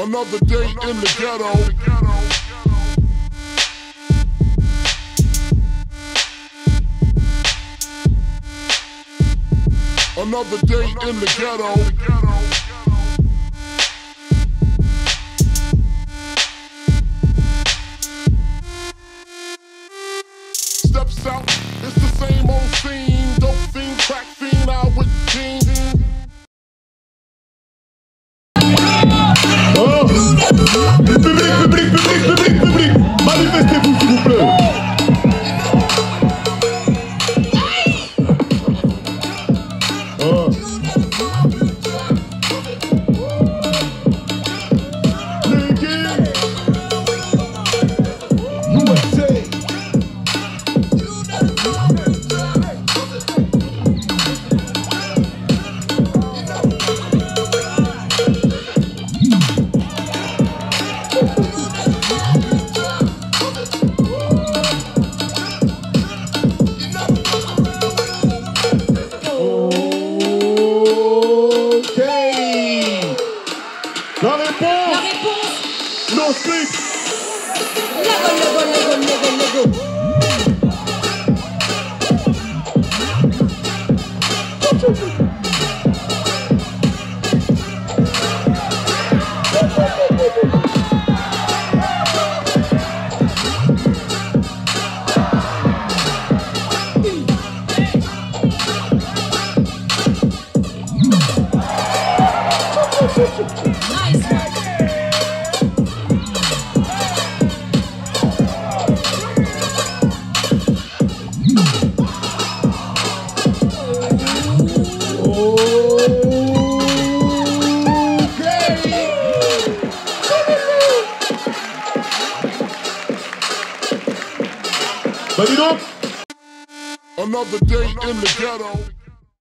Another day in the ghetto. Another day in the ghetto. Steps out, it's the same old scene. Oh La réponse La réponse réponse No sleep Lego, Lego, Lego, Lego, Lego. Nice one. Another day in the ghetto.